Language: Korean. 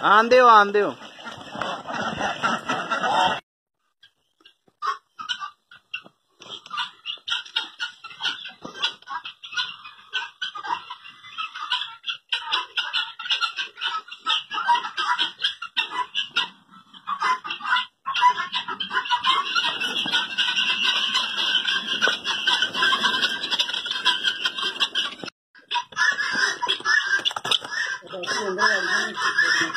안 돼요, 안 돼요. Udah, 哈